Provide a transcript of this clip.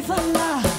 分了。